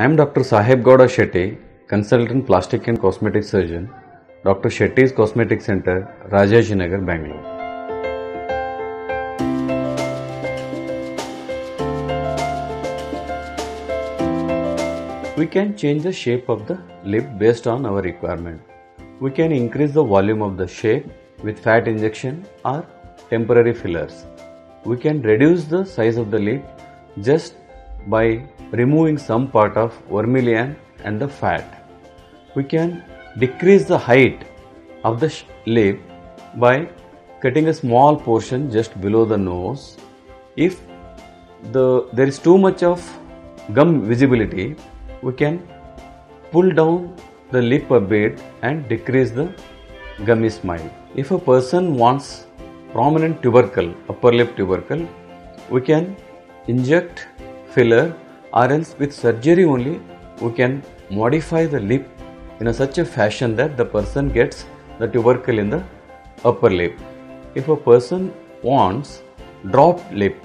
I am Dr. Sahebgowda Shetty, consultant plastic and cosmetic surgeon, Dr. Shetty's Cosmetic Center, Rajajinagar, Bangalore. We can change the shape of the lip based on our requirement. We can increase the volume of the shape with fat injection or temporary fillers. We can reduce the size of the lip just by removing some part of vermilion and the fat. We can decrease the height of the lip by cutting a small portion just below the nose. If the there is too much of gum visibility, we can pull down the lip a bit and decrease the gummy smile. If a person wants prominent tubercle, upper lip tubercle, we can inject filler or else with surgery only we can modify the lip in a such a fashion that the person gets the tubercle in the upper lip. If a person wants dropped lip,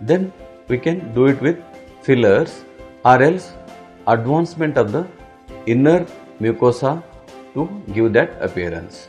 then we can do it with fillers or else advancement of the inner mucosa to give that appearance.